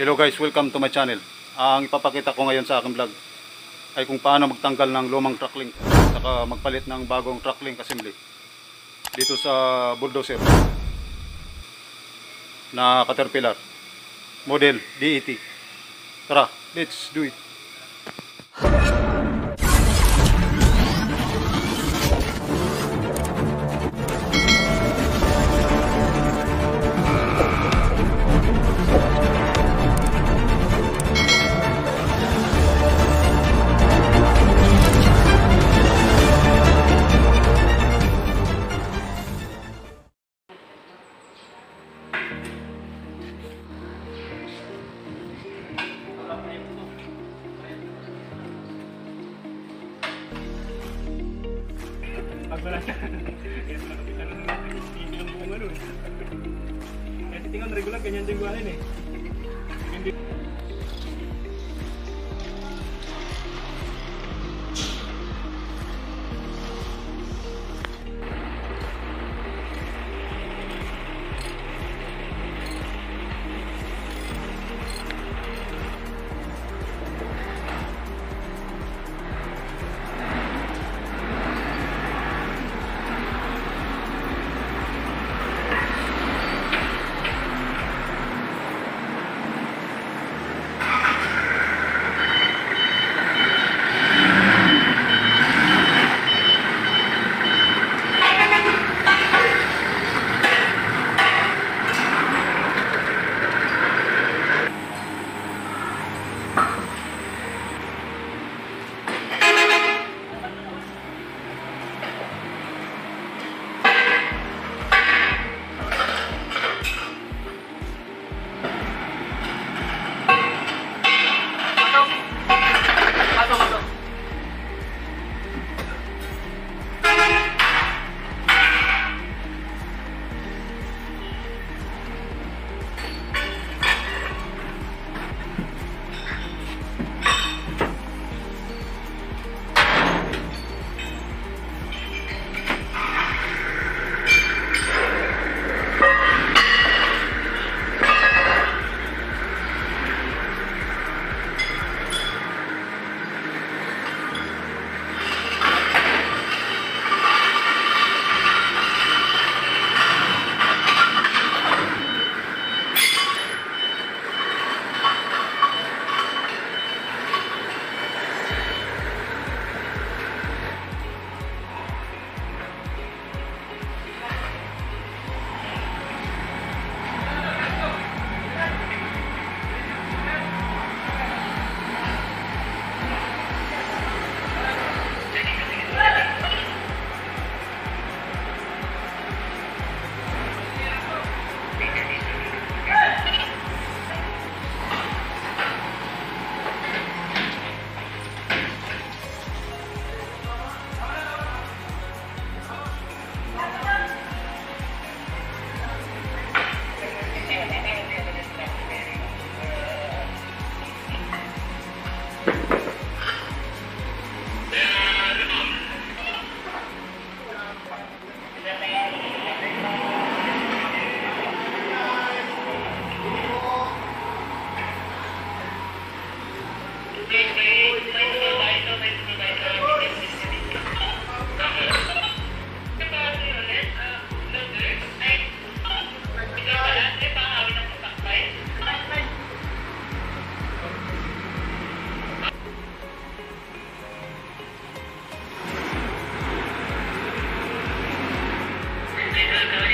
Hello guys, welcome to my channel. Ang ipapakita ko ngayon sa aking vlog ay kung paano magtanggal ng lumang truck link saka magpalit ng bagong truck link assembly dito sa bulldozer na Caterpillar model DET. Tara, let's do it. anjing gua ini? Yeah.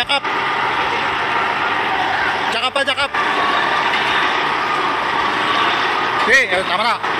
cakap cakap pa cakap Hey, eh, tama.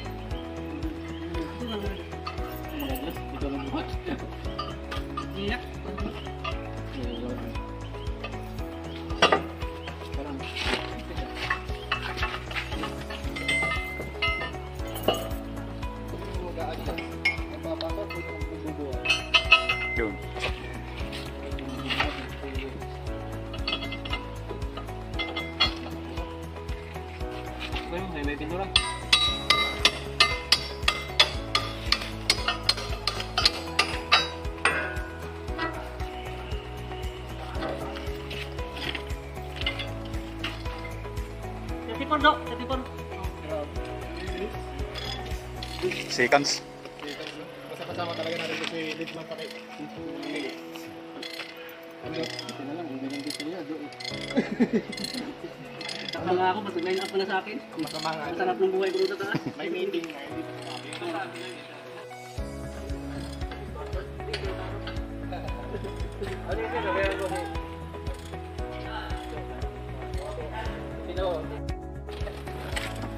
bebetin dulu lah si Lidman Takla nga ako, mas nag-line up na sa akin. Masama nga. Ang sarap ng buhay ko sa taas. May meeting nga. Extra. Kaya na yan? Kaya ito bukas.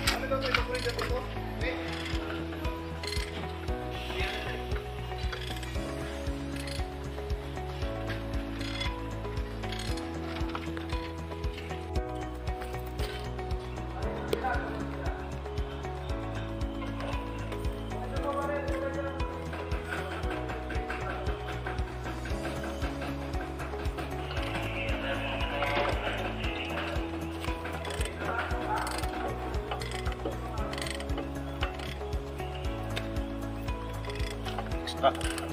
Kaya na natin up.